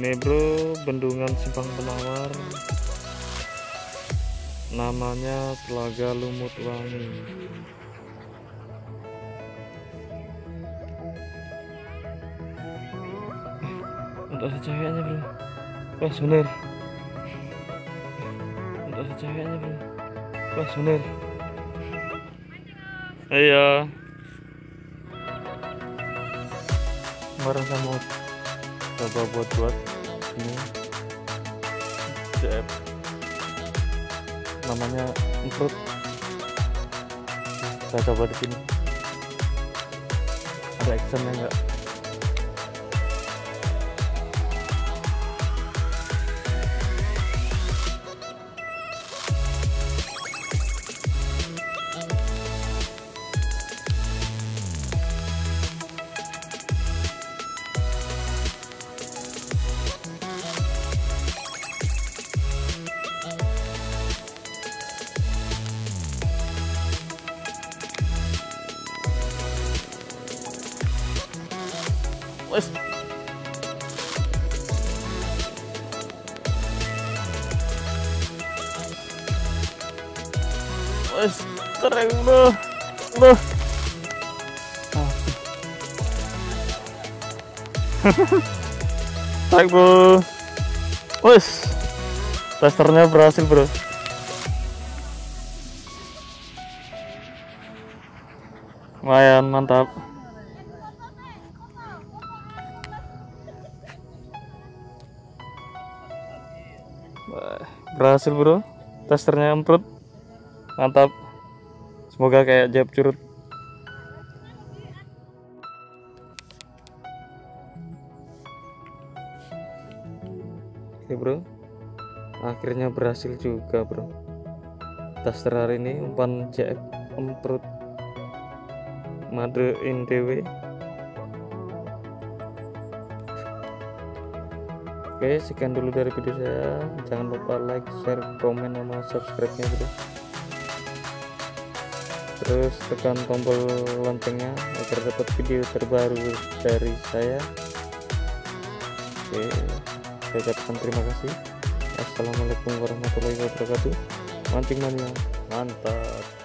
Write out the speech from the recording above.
Ini bro bendungan simpang penawar namanya telaga lumut wangi. Untuk seceweknya bro. Pas bener. Untuk seceweknya bro. Pas bener. Iya. Kemarin saya mau coba buat buat ini. CF namanya improve saya coba di sini. Ada actionnya enggak Wes. Wes, keren bro. Bro. Tarik bro. Wes. Testernya berhasil bro. Lumayan mantap. Berhasil bro. Testernya emprut mantap. Semoga kayak jab curut. Oke bro. Akhirnya berhasil juga bro. Tester hari ini umpan JF emprut made in Oke, sekian dulu dari video saya. Jangan lupa like, share, komen, sama subscribe-nya, bro. Terus tekan tombol loncengnya agar dapat video terbaru dari saya. Oke, saya ucapkan terima kasih. Assalamualaikum warahmatullahi wabarakatuh. Mancing mania, mantap.